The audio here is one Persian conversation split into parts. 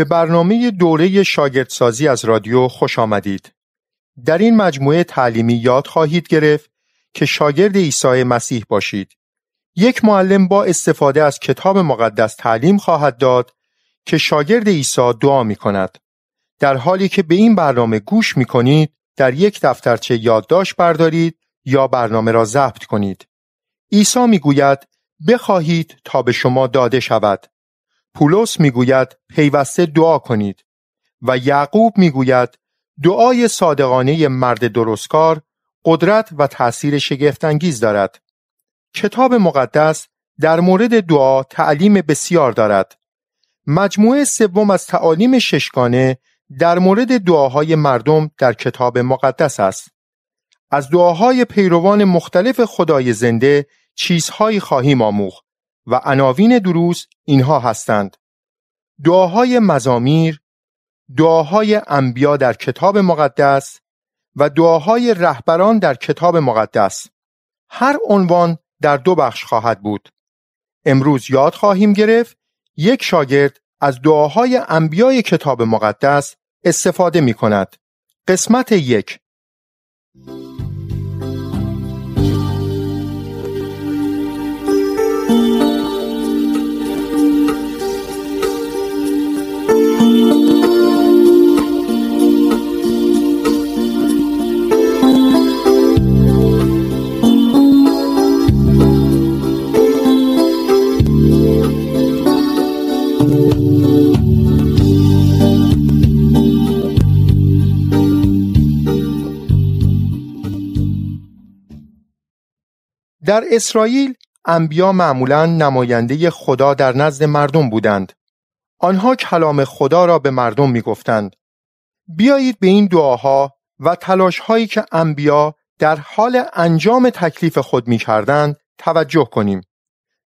به برنامه دوره شاگردسازی از رادیو خوش آمدید. در این مجموعه تعلیمی یاد خواهید گرفت که شاگرد عیسی مسیح باشید. یک معلم با استفاده از کتاب مقدس تعلیم خواهد داد که شاگرد عیسی دعا می کند. در حالی که به این برنامه گوش می کنید، در یک دفترچه یادداشت بردارید یا برنامه را ضبط کنید. عیسی می گوید بخواهید تا به شما داده شود. پولس می گوید پیوسته دعا کنید و یعقوب می گوید دعای صادقانه مرد درستکار قدرت و تأثیر شگفتانگیز دارد. کتاب مقدس در مورد دعا تعلیم بسیار دارد. مجموعه سوم از تعالیم ششگانه در مورد دعاهای مردم در کتاب مقدس است. از دعاهای پیروان مختلف خدای زنده چیزهایی خواهیم آموخت و عناوین دروس اینها هستند. دعاهای مزامیر، دعاهای انبیا در کتاب مقدس و دعاهای رهبران در کتاب مقدس. هر عنوان در دو بخش خواهد بود. امروز یاد خواهیم گرفت یک شاگرد از دعاهای انبیای کتاب مقدس استفاده می کند. قسمت یک در اسرائیل انبیا معمولا نماینده خدا در نزد مردم بودند. آنها کلام خدا را به مردم می گفتند. بیایید به این دعاها و تلاشهایی که انبیا در حال انجام تکلیف خود می کردند توجه کنیم.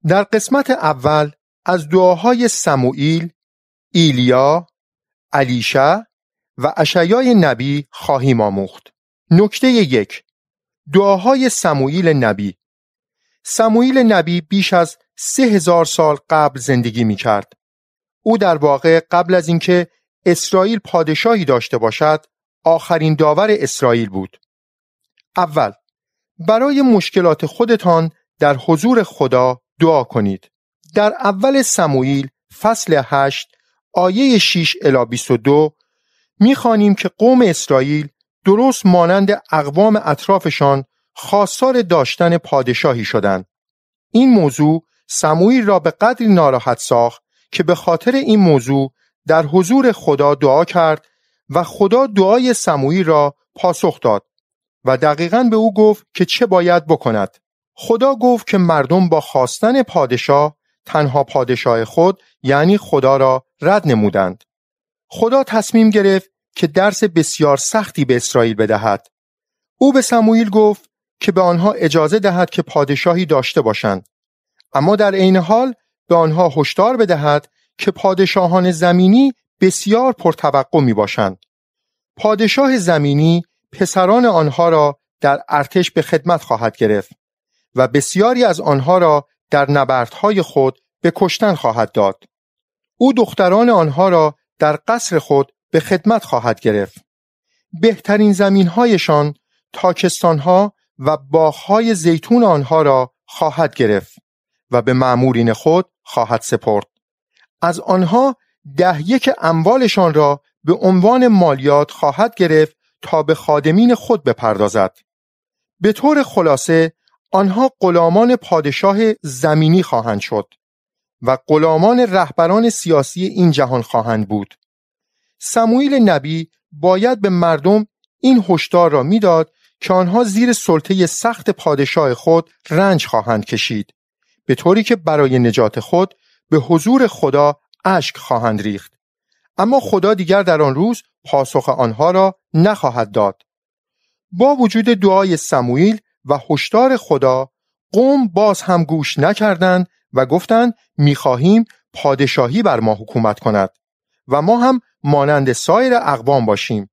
در قسمت اول از دعاهای سموئیل، ایلیا، علیشه و اشیای نبی خواهیم آموخت. نکته یک دعاهای سموئیل نبی سموئیل نبی بیش از سه هزار سال قبل زندگی می کرد. او در واقع قبل از اینکه اسرائیل پادشاهی داشته باشد آخرین داور اسرائیل بود. اول برای مشکلات خودتان در حضور خدا دعا کنید. در اول سموئیل فصل 8 آیه 6 الی 22 می‌خوانیم که قوم اسرائیل درست مانند اقوام اطرافشان خواستار داشتن پادشاهی شدند. این موضوع سموئیل را به قدری ناراحت ساخت که به خاطر این موضوع در حضور خدا دعا کرد و خدا دعای سموئیل را پاسخ داد و دقیقا به او گفت که چه باید بکند. خدا گفت که مردم با خواستن پادشاه تنها پادشاه خود یعنی خدا را رد نمودند. خدا تصمیم گرفت که درس بسیار سختی به اسرائیل بدهد. او به سموئیل گفت که به آنها اجازه دهد که پادشاهی داشته باشند اما در عین حال به آنها هشدار بدهد که پادشاهان زمینی بسیار پرتوقع می باشند پادشاه زمینی پسران آنها را در ارتش به خدمت خواهد گرفت و بسیاری از آنها را در نبردهای خود به کشتن خواهد داد. او دختران آنها را در قصر خود به خدمت خواهد گرفت. بهترین زمینهایشان تاکستانها و باغهای زیتون آنها را خواهد گرفت و به معمورین خود خواهد سپرد. از آنها ده یک اموالشان را به عنوان مالیات خواهد گرفت تا به خادمین خود بپردازد. به طور خلاصه آنها غلامان پادشاه زمینی خواهند شد و غلامان رهبران سیاسی این جهان خواهند بود. سموئیل نبی باید به مردم این هشدار را می‌داد که آنها زیر سلطه سخت پادشاه خود رنج خواهند کشید به طوری که برای نجات خود به حضور خدا اشک خواهند ریخت. اما خدا دیگر در آن روز پاسخ آنها را نخواهد داد. با وجود دعای سموئیل و هشدار خدا قوم باز هم گوش نکردند و گفتند می‌خواهیم پادشاهی بر ما حکومت کند و ما هم مانند سایر اقوام باشیم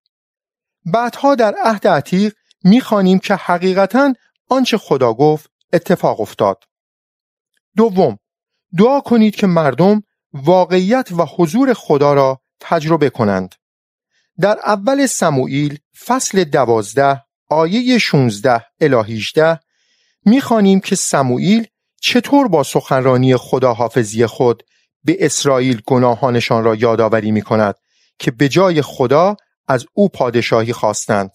بعدها در عهد عتیق می‌خوانیم که حقیقتا آنچه خدا گفت اتفاق افتاد. دوم دعا کنید که مردم واقعیت و حضور خدا را تجربه کنند. در اول سموئیل فصل دوازده آیه 16 الی 18 می‌خوانیم که سموئیل چطور با سخنرانی خداحافظی خود به اسرائیل گناهانشان را یادآوری می کند که به جای خدا از او پادشاهی خواستند.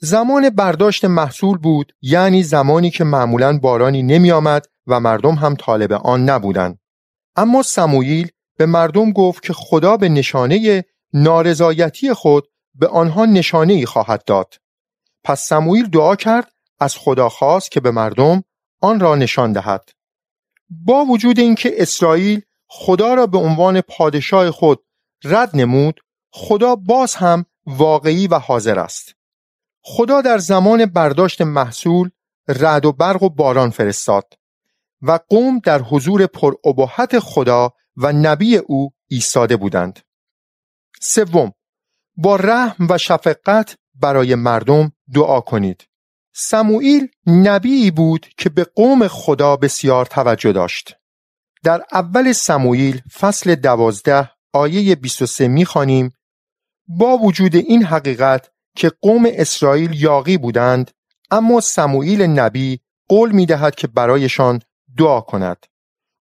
زمان برداشت محصول بود یعنی زمانی که معمولا بارانی نمی آمد و مردم هم طالب آن نبودند. اما سموئیل به مردم گفت که خدا به نشانه نارضایتی خود به آنها نشانه ای خواهد داد. پس سموئیل دعا کرد از خدا خواست که به مردم آن را نشان دهد. با وجود اینکه اسرائیل خدا را به عنوان پادشاه خود رد نمود، خدا باز هم واقعی و حاضر است. خدا در زمان برداشت محصول رد و برق و باران فرستاد و قوم در حضور پرعباحت خدا و نبی او ایستاده بودند. سوم با رحم و شفقت برای مردم دعا کنید. سموئیل نبی بود که به قوم خدا بسیار توجه داشت. در اول سموئیل فصل دوازده آیه 23 می‌خوانیم با وجود این حقیقت که قوم اسرائیل یاقی بودند اما سموئیل نبی قول می‌دهد که برایشان دعا کند.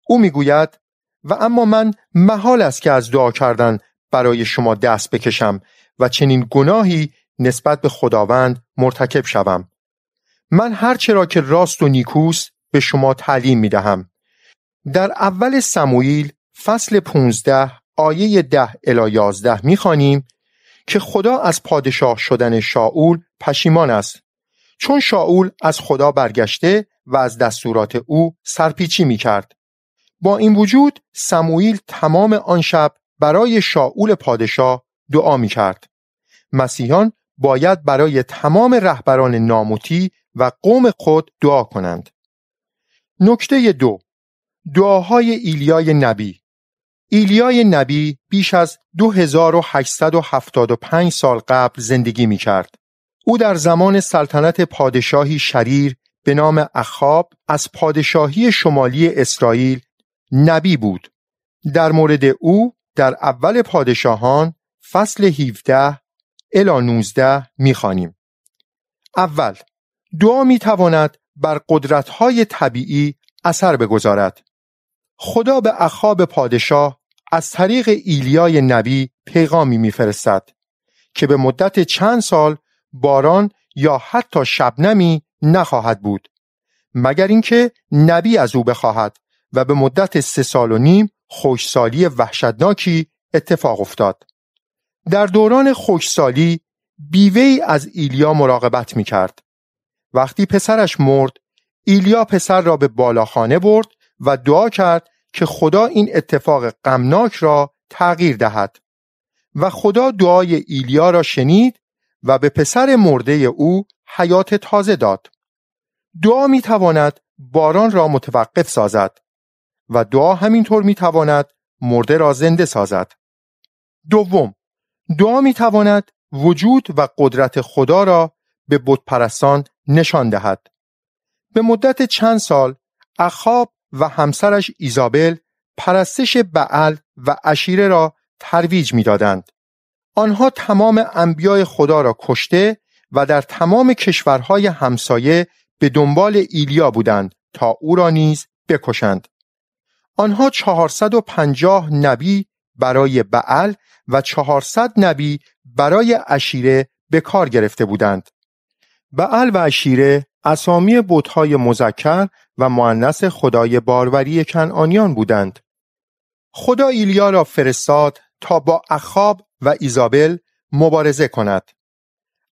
او می‌گوید و اما من محال است که از دعا کردن برای شما دست بکشم و چنین گناهی نسبت به خداوند مرتکب شوم. من هرچه را که راست و نیکوست به شما تعلیم می دهم. در اول سموئیل فصل 15 آیه 10 الی 11 می خانیم که خدا از پادشاه شدن شاول پشیمان است چون شاول از خدا برگشته و از دستورات او سرپیچی می کرد. با این وجود سموئیل تمام آن شب برای شاول پادشاه دعا می کرد. مسیحان باید برای تمام رهبران ناموتی و قوم خود دعا کنند. نکته دو دعاهای ایلیای نبی ایلیای نبی بیش از 2875 سال قبل زندگی می کرد. او در زمان سلطنت پادشاهی شریر به نام اخاب از پادشاهی شمالی اسرائیل نبی بود. در مورد او در اول پادشاهان فصل 17 الی 19 می‌خوانیم. اول دعا می‌تواند بر قدرت‌های طبیعی اثر بگذارد. خدا به اخاب پادشاه از طریق ایلیای نبی پیغامی میفرستد که به مدت چند سال باران یا حتی شبنمی نخواهد بود مگر اینکه نبی از او بخواهد و به مدت سه سال و نیم خوشسالی وحشتناکی اتفاق افتاد در دوران خوشسالی بیوه از ایلیا مراقبت می کرد. وقتی پسرش مرد ایلیا پسر را به بالاخانه برد و دعا کرد که خدا این اتفاق غمناک را تغییر دهد و خدا دعای ایلیا را شنید و به پسر مرده او حیات تازه داد دعا می تواند باران را متوقف سازد و دعا همینطور می تواند مرده را زنده سازد دوم دعا می تواند وجود و قدرت خدا را به بتپرستان نشان دهد به مدت چند سال اخاب و همسرش ایزابل پرستش بعل و اشیره را ترویج می‌دادند. آنها تمام انبیای خدا را کشته و در تمام کشورهای همسایه به دنبال ایلیا بودند تا او را نیز بکشند. آنها 450 نبی برای بعل و 400 نبی برای اشیره به کار گرفته بودند. بعل و اشیره اسامی بتهای مذکر و معنس خدای باروری کنعانیان بودند. خدا ایلیا را فرستاد تا با اخاب و ایزابل مبارزه کند.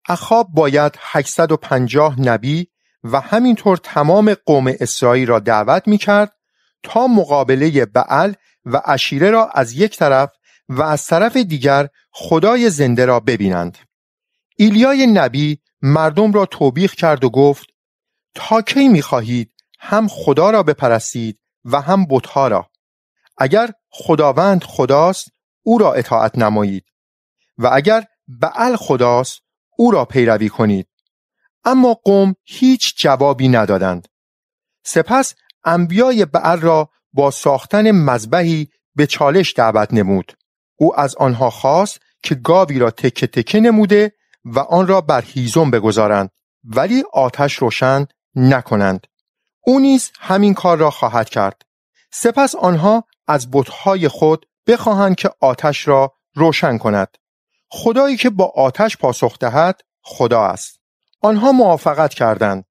اخاب باید 850 نبی و همینطور تمام قوم اسرائیل را دعوت می کرد تا مقابله بعل و اشیره را از یک طرف و از طرف دیگر خدای زنده را ببینند. ایلیای نبی مردم را توبیخ کرد و گفت تا کی می خواهید هم خدا را بپرستید و هم بتها را. اگر خداوند خداست او را اطاعت نمایید. و اگر بعل خداست او را پیروی کنید. اما قوم هیچ جوابی ندادند. سپس انبیای بعل را با ساختن مذبحی به چالش دعوت نمود. او از آنها خواست که گاوی را تکه تکه نموده و آن را بر هیزم بگذارند ولی آتش روشن نکنند. او نیز همین کار را خواهد کرد. سپس آنها از بتهای خود بخواهند که آتش را روشن کند. خدایی که با آتش پاسخ دهد خدا است. آنها موافقت کردند.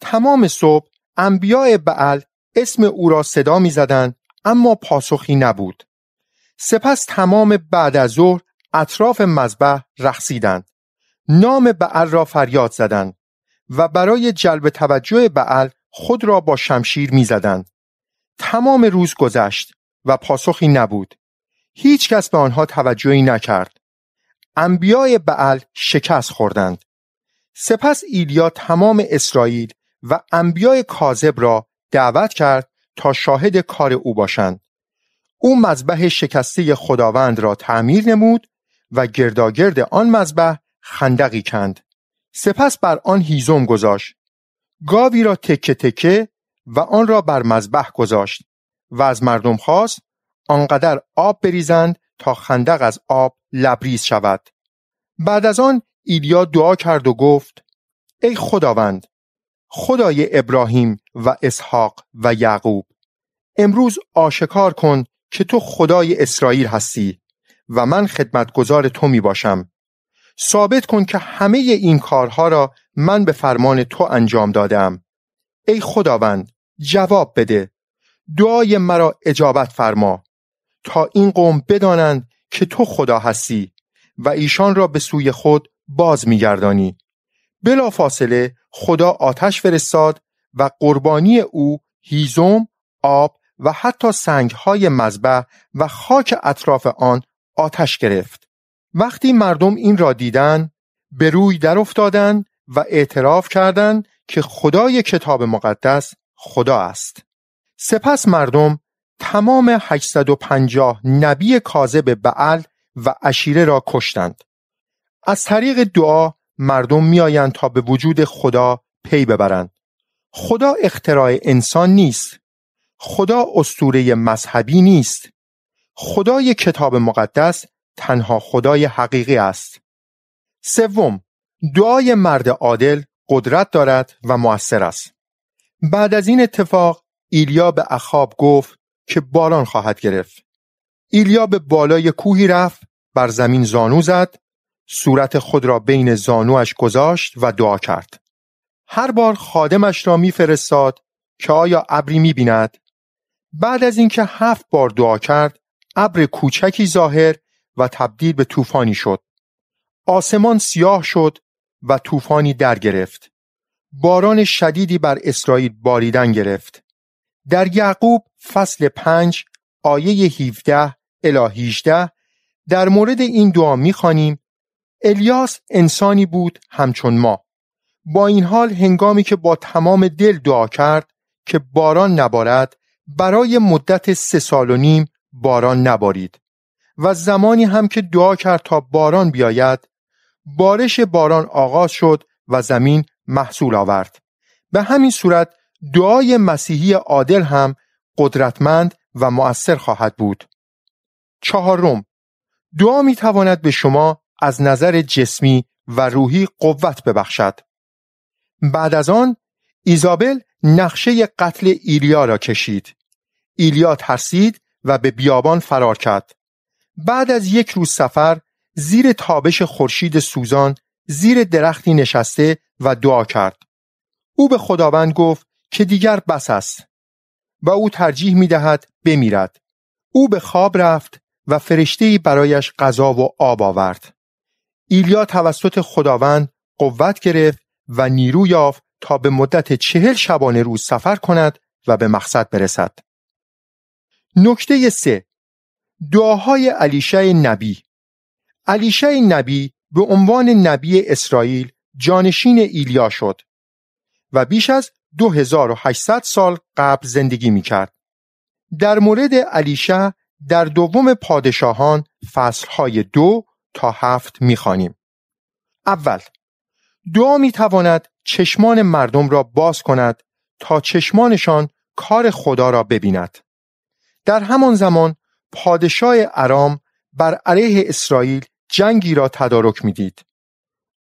تمام صبح انبیاء بعل اسم او را صدا می‌زدند اما پاسخی نبود. سپس تمام بعد از ظهر اطراف مذبح رقصیدند. نام بعل را فریاد زدند و برای جلب توجه بعل خود را با شمشیر می‌زدند. تمام روز گذشت و پاسخی نبود. هیچ کس به آنها توجهی نکرد. انبیای بعل شکست خوردند. سپس ایلیا تمام اسرائیل و انبیای کاذب را دعوت کرد تا شاهد کار او باشند. او مذبح شکسته خداوند را تعمیر نمود و گرداگرد آن مذبح خندقی کند. سپس بر آن هیزم گذاشت. گاوی را تکه تکه و آن را بر مذبح گذاشت و از مردم خواست آنقدر آب بریزند تا خندق از آب لبریز شود. بعد از آن ایلیا دعا کرد و گفت ای خداوند خدای ابراهیم و اسحاق و یعقوب امروز آشکار کن که تو خدای اسرائیل هستی و من خدمتگزار تو می باشم. ثابت کن که همه این کارها را من به فرمان تو انجام دادم. ای خداوند جواب بده. دعای مرا اجابت فرما. تا این قوم بدانند که تو خدا هستی و ایشان را به سوی خود باز میگردانی بلا فاصله خدا آتش فرستاد و قربانی او هیزم، آب و حتی سنگهای مذبح و خاک اطراف آن آتش گرفت. وقتی مردم این را دیدن به روی در افتادن و اعتراف کردند که خدای کتاب مقدس خدا است. سپس مردم تمام 850 نبی کاذب بعل و اشیره را کشتند. از طریق دعا مردم میآیند تا به وجود خدا پی ببرند. خدا اختراع انسان نیست. خدا استوره مذهبی نیست. خدای کتاب مقدس تنها خدای حقیقی است. سوم، دعای مرد عادل قدرت دارد و مؤثر است. بعد از این اتفاق ایلیا به اخاب گفت که باران خواهد گرفت. ایلیا به بالای کوهی رفت بر زمین زانو زد صورت خود را بین زانوش گذاشت و دعا کرد. هر بار خادمش را میفرستاد که آیا ابری می‌بیند؟ بعد از اینکه هفت بار دعا کرد ابر کوچکی ظاهر و تبدیل به طوفانی شد. آسمان سیاه شد و طوفانی در گرفت. باران شدیدی بر اسرائیل باریدن گرفت. در یعقوب فصل پنج آیه 17 الی 18 در مورد این دعا می‌خوانیم الیاس انسانی بود همچون ما. با این حال هنگامی که با تمام دل دعا کرد که باران نبارد برای مدت سه سال و نیم باران نبارید. و زمانی هم که دعا کرد تا باران بیاید بارش باران آغاز شد و زمین محصول آورد. به همین صورت دعای مسیحی عادل هم قدرتمند و مؤثر خواهد بود. چهارم دعا می تواند به شما از نظر جسمی و روحی قوت ببخشد. بعد از آن ایزابل نقشه قتل ایلیا را کشید. ایلیا ترسید و به بیابان فرار کرد. بعد از یک روز سفر زیر تابش خورشید سوزان زیر درختی نشسته و دعا کرد. او به خداوند گفت که دیگر بس است و او ترجیح می دهد بمیرد. او به خواب رفت و فرشتهای برایش غذا و آب آورد. ایلیا توسط خداوند قوت گرفت و نیرو یافت تا به مدت چهل شبانه روز سفر کند و به مقصد برسد. نکته سه دعاهای علیشه نبی علیشه نبی به عنوان نبی اسرائیل جانشین ایلیا شد و بیش از 2800 سال قبل زندگی می کرد. در مورد علیشه در دوم پادشاهان فصلهای دو تا هفت می‌خوانیم. اول دعا می‌تواند چشمان مردم را باز کند تا چشمانشان کار خدا را ببیند. در همان زمان پادشاه ارام بر علیه اسرائیل جنگی را تدارک می‌دید.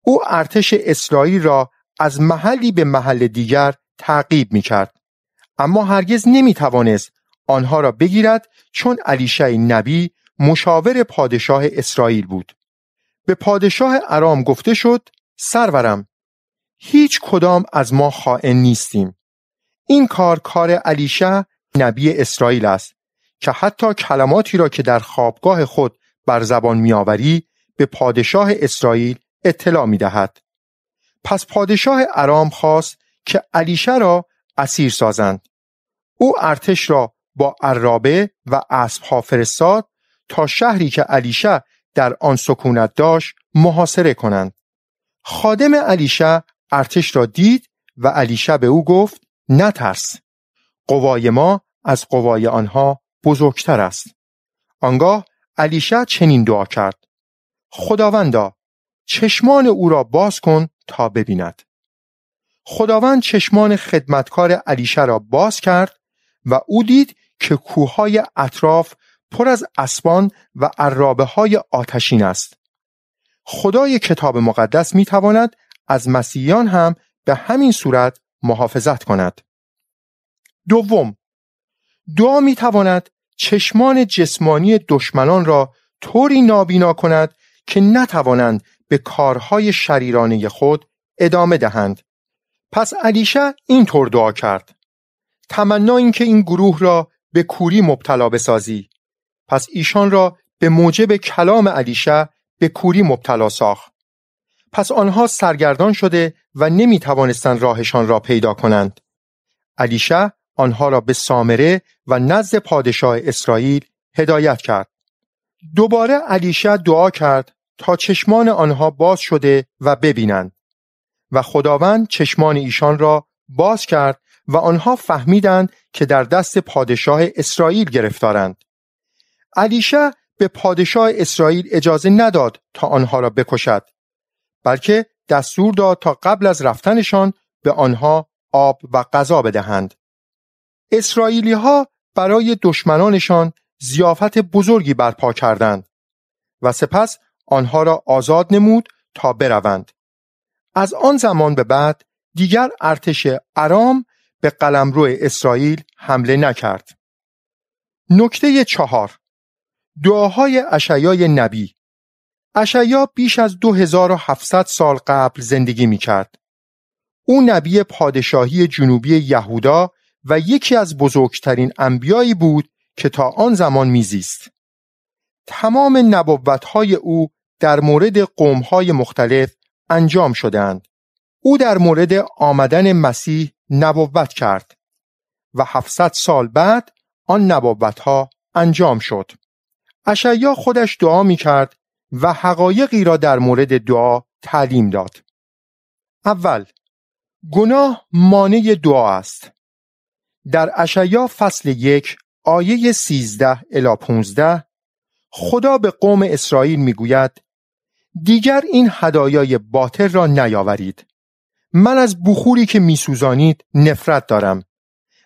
او ارتش اسرائیل را از محلی به محل دیگر تعقیب می کرد. اما هرگز نمی توانست آنها را بگیرد چون علیشه نبی مشاور پادشاه اسرائیل بود. به پادشاه ارام گفته شد سرورم هیچ کدام از ما خائن نیستیم. این کار کار علیشه نبی اسرائیل است که حتی کلماتی را که در خوابگاه خود بر زبان میآوری به پادشاه اسرائیل اطلاع می دهد. پس پادشاه ارام خواست که علیشه را اسیر سازند. او ارتش را با عرابه و اسبها فرستاد تا شهری که علیشه در آن سکونت داشت محاصره کنند. خادم علیشه ارتش را دید و علیشه به او گفت نترس. قوای ما از قوای آنها بزرگتر است. آنگاه علیشه چنین دعا کرد. خداوندا چشمان او را باز کن تا ببیند. خداوند چشمان خدمتکار علیشه را باز کرد و او دید که کوههای اطراف پر از اسبان و عرابه های آتشین است. خدای کتاب مقدس می تواند از مسیحیان هم به همین صورت محافظت کند. دوم دعا می تواند چشمان جسمانی دشمنان را طوری نابینا کند که نتوانند به کارهای شریرانه خود ادامه دهند. پس علیشه اینطور دعا کرد. تمنا اینکه این گروه را به کوری مبتلا بسازی. پس ایشان را به موجب کلام علیشه به کوری مبتلا ساخت. پس آنها سرگردان شده و نمی توانستند راهشان را پیدا کنند. علیشه آنها را به سامره و نزد پادشاه اسرائیل هدایت کرد. دوباره علیشه دعا کرد تا چشمان آنها باز شده و ببینند و خداوند چشمان ایشان را باز کرد و آنها فهمیدند که در دست پادشاه اسرائیل گرفتارند. علیشه به پادشاه اسرائیل اجازه نداد تا آنها را بکشد بلکه دستور داد تا قبل از رفتنشان به آنها آب و غذا بدهند. اسرائیلی ها برای دشمنانشان زیافت بزرگی برپا کردند و سپس آنها را آزاد نمود تا بروند. از آن زمان به بعد دیگر ارتش ارام به قلمرو اسرائیل حمله نکرد. نکته چهار دعاهای اشیای نبی اشیا بیش از 2700 سال قبل زندگی می کرد. او نبی پادشاهی جنوبی یهودا و یکی از بزرگترین انبیایی بود که تا آن زمان میزیست. تمام نبوتهای او در مورد قومهای مختلف انجام شدهاند. او در مورد آمدن مسیح نبوت کرد و 700 سال بعد آن نبوتها انجام شد. اشعیا خودش دعا می کرد و حقایقی را در مورد دعا تعلیم داد. اول گناه مانع دعا است. در اشعیا فصل یک آیه 13 الی 15 خدا به قوم اسرائیل می‌گوید دیگر این هدایای باطل را نیاورید من از بخوری که میسوزانید نفرت دارم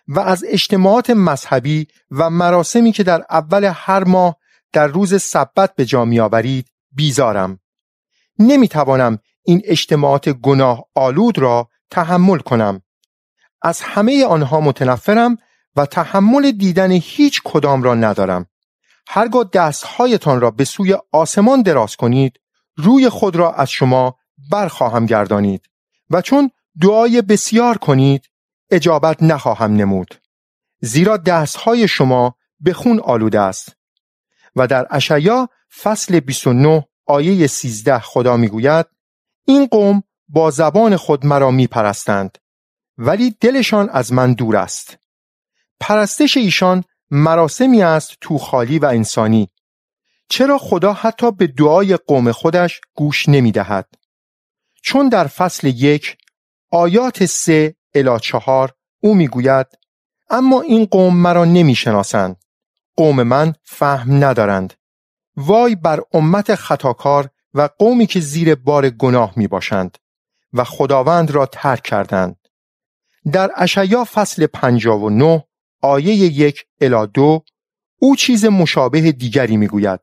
و از اجتماعات مذهبی و مراسمی که در اول هر ماه در روز سبت به جا میآورید بیزارم. نمی‌توانم این اجتماعات گناه آلود را تحمل کنم. از همه آنها متنفرم و تحمل دیدن هیچ کدام را ندارم. هرگاه دستهایتان را به سوی آسمان دراز کنید روی خود را از شما برخواهم گردانید و چون دعای بسیار کنید اجابت نخواهم نمود. زیرا دستهای شما به خون آلوده است. و در اشعیا فصل 29 آیه 13 خدا می‌گوید این قوم با زبان خود مرا میپرستند ولی دلشان از من دور است پرستش ایشان مراسمی است تو خالی و انسانی چرا خدا حتی به دعای قوم خودش گوش نمی دهد؟ چون در فصل یک آیات سه الا چهار او می‌گوید اما این قوم مرا نمی شناسند. قوم من فهم ندارند. وای بر امت خطاکار و قومی که زیر بار گناه می باشند و خداوند را ترک کردند. در اشعیا فصل 59 آیه یک الا دو او چیز مشابه دیگری می‌گوید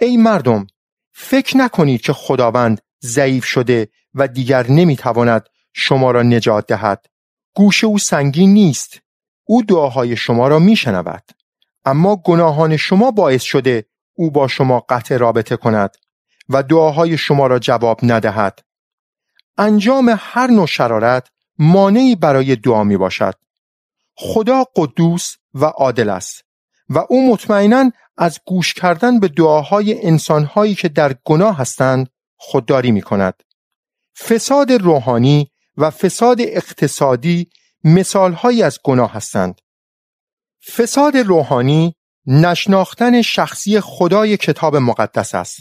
ای مردم فکر نکنید که خداوند ضعیف شده و دیگر نمی‌تواند شما را نجات دهد گوش او سنگین نیست او دعاهای شما را میشنود اما گناهان شما باعث شده او با شما قطع رابطه کند و دعاهای شما را جواب ندهد انجام هر نوع شرارت مانعی برای دعا می باشد خدا قدوس و عادل است و او مطمئنا از گوش کردن به دعاهای انسانهایی که در گناه هستند خودداری می کند. فساد روحانی و فساد اقتصادی مثالهایی از گناه هستند. فساد روحانی نشناختن شخصی خدای کتاب مقدس است.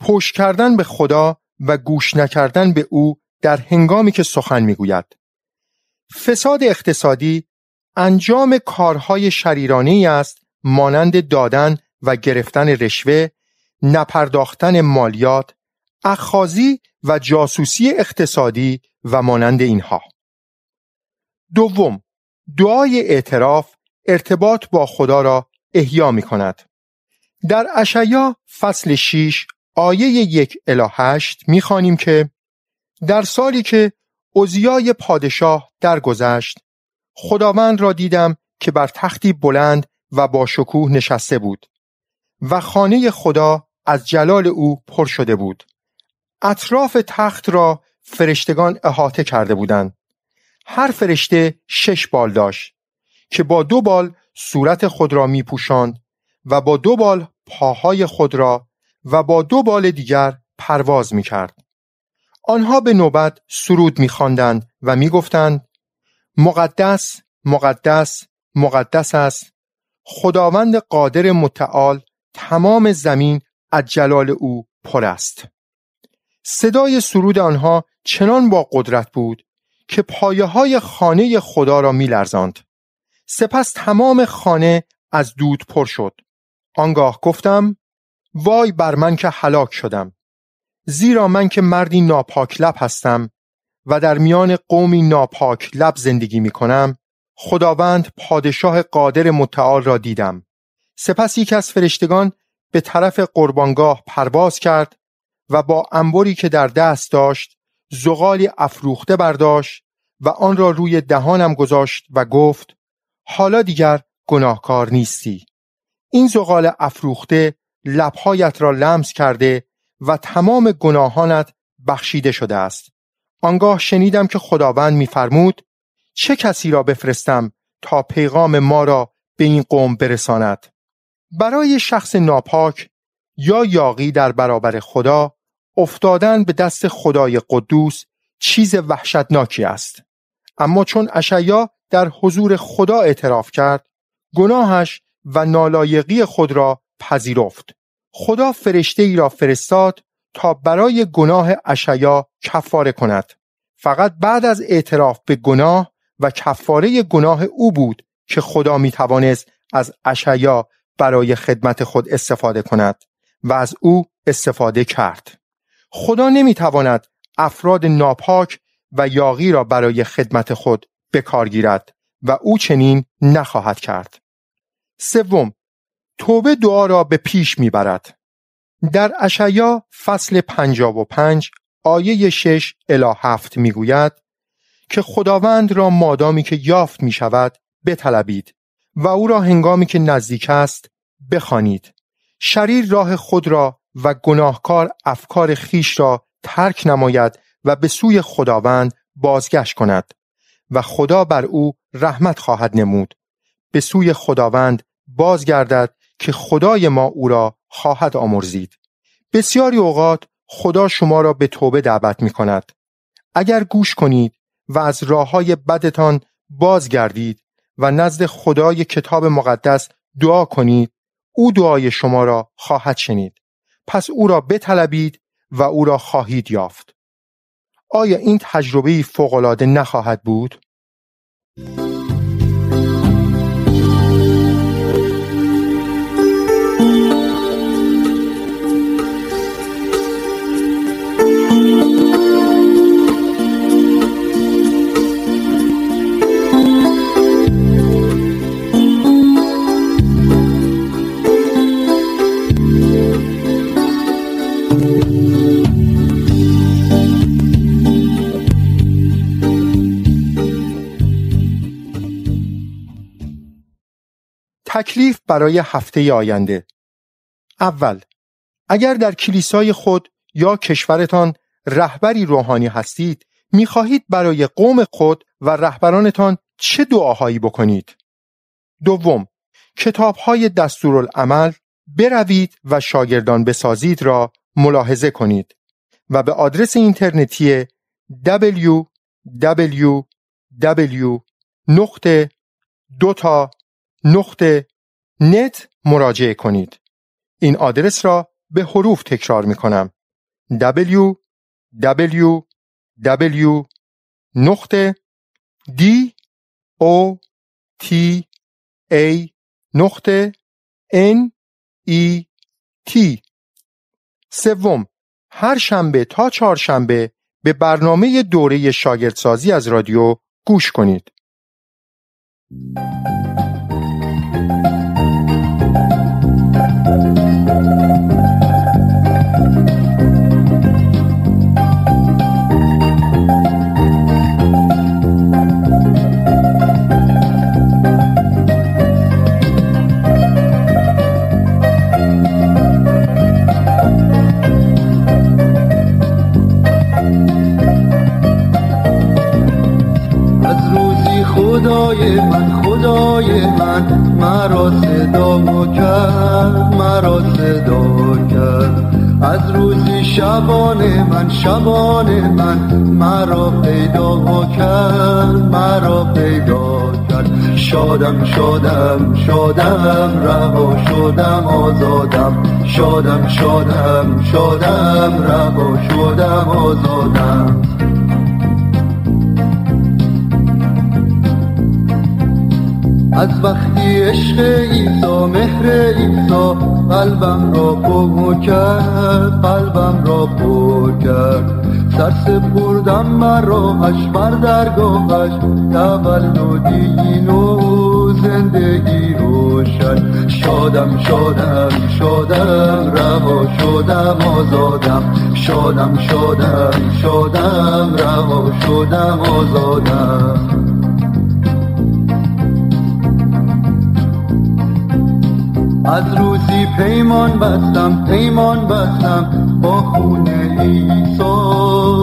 پشت کردن به خدا و گوش نکردن به او در هنگامی که سخن می‌گوید. فساد اقتصادی انجام کارهای شریرانه است مانند دادن و گرفتن رشوه، نپرداختن مالیات، اخخازی و جاسوسی اقتصادی و مانند اینها. دوم، دعای اعتراف ارتباط با خدا را احیا می کند. در اشعیا فصل 6 آیه یک الی هشت می خانیم که در سالی که اوزیای پادشاه درگذشت خداوند را دیدم که بر تختی بلند و با شکوه نشسته بود و خانه خدا از جلال او پر شده بود. اطراف تخت را فرشتگان احاطه کرده بودند. هر فرشته شش بال داشت. که با دو بال صورت خود را می پوشند و با دو بال پاهای خود را و با دو بال دیگر پرواز می کرد. آنها به نوبت سرود می خواندند و می گفتند مقدس مقدس مقدس است خداوند قادر متعال تمام زمین از جلال او پر است صدای سرود آنها چنان با قدرت بود که پایه های خانه خدا را می لرزاند. سپس تمام خانه از دود پر شد. آنگاه گفتم وای بر من که هلاک شدم. زیرا من که مردی ناپاک لب هستم و در میان قومی ناپاک لب زندگی می کنم خداوند پادشاه قادر متعال را دیدم. سپس یک از فرشتگان به طرف قربانگاه پرواز کرد و با انبری که در دست داشت زغالی افروخته برداشت و آن را روی دهانم گذاشت و گفت حالا دیگر گناهکار نیستی. این زغال افروخته لبهایت را لمس کرده و تمام گناهانت بخشیده شده است. آنگاه شنیدم که خداوند میفرمود چه کسی را بفرستم تا پیغام ما را به این قوم برساند؟ برای شخص ناپاک یا یاقی در برابر خدا افتادن به دست خدای قدوس چیز وحشتناکی است. اما چون اشعیا در حضور خدا اعتراف کرد گناهش و نالایقی خود را پذیرفت. خدا فرشته ای را فرستاد تا برای گناه اشعیا کفاره کند. فقط بعد از اعتراف به گناه و کفاره گناه او بود که خدا می توانست از اشعیا برای خدمت خود استفاده کند و از او استفاده کرد. خدا نمی تواند افراد ناپاک و یاغی را برای خدمت خود به کار گیرد و او چنین نخواهد کرد. سوم توبه دعا را به پیش می‌برد. در اشعیا فصل 55 آیه 6 الی 7 می‌گوید که خداوند را مادامی که یافت می شود بطلبید و او را هنگامی که نزدیک است بخوانید. شریر راه خود را و گناهکار افکار خیش را ترک نماید و به سوی خداوند بازگشت کند. و خدا بر او رحمت خواهد نمود. به سوی خداوند بازگردد که خدای ما او را خواهد آمرزید. بسیاری اوقات خدا شما را به توبه دعوت می کند. اگر گوش کنید و از راه های بدتان بازگردید و نزد خدای کتاب مقدس دعا کنید او دعای شما را خواهد شنید. پس او را بطلبید و او را خواهید یافت. آیا این تجربه فوقالعاده نخواهد بود؟ تکلیف برای هفته آینده. اول اگر در کلیسای خود یا کشورتان رهبری روحانی هستید می‌خواهید برای قوم خود و رهبرانتان چه دعاهایی بکنید؟ دوم کتابهای دستورالعمل بروید و شاگردان بسازید را ملاحظه کنید و به آدرس اینترنتی www نقطه دوتا نقطه نت مراجعه کنید این آدرس را به حروف تکرار می کنم www نقطه d o t a نقطه n e t سوم هر شنبه تا چهارشنبه به برنامه دوره شاگردسازی از رادیو گوش کنید. مرا شبانه من مرا پیدا کرد مرا پیدا کرد. شادم شادم شادم رها شدم آزادم. شادم شادم شادم رها شدم آزادم. از وقتی عشق ایسا مهر ایسا قلبم را پر کرد قلبم را پر کرد. سر سپردم مراهش بر درگاهش. تولدی نو زندگی روشن. شادم شادم شادم رها شدم آزادم. شادم شادم شادم رها شدم آزادم. از روزی پیمان بستم پیمان بستم. با خون ایسا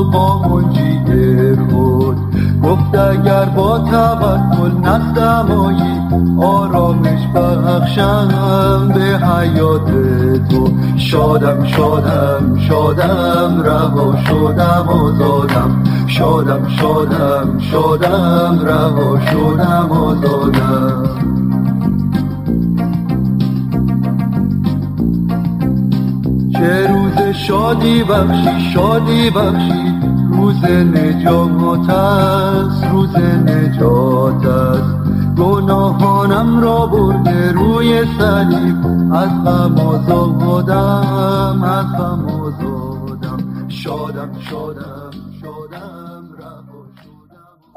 با منجی خود. گفت اگر با توکل نستمایی آرامش بخشم به حیات تو. شادم شادم شادم رها شدم آزادم. شادم شادم شادم رها شدم آزادم. شادی بخشی شادی بخشی. روز نجات است روز نجات است. گناهانم را برده روی صلیب. از غم آزادم از غم آزادم. شادم شادم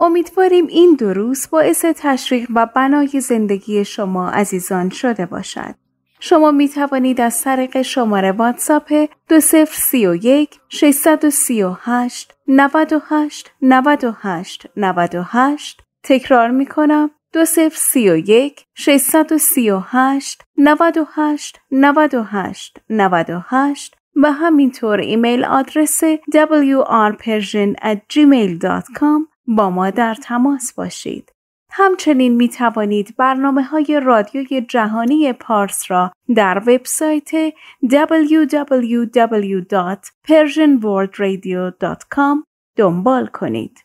امیدواریم این دو روز باعث تشریح و بنای زندگی شما عزیزان شده باشد. شما می توانید از طریق شماره واتساپ 2031 638 98 98 98 تکرار می کنم 2031 638 98 98 98 و همینطور ایمیل آدرس wrpersian@gmail.com با ما در تماس باشید. همچنین می توانید برنامه های رادیوی جهانی پارس را در وبسایت www.persianworldradio.com دنبال کنید.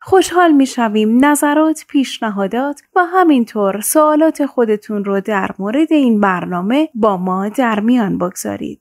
خوشحال می شویم نظرات، پیشنهادات و همینطور سوالات خودتون رو در مورد این برنامه با ما در میان بگذارید.